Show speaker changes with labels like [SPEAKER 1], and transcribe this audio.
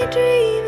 [SPEAKER 1] dreaming.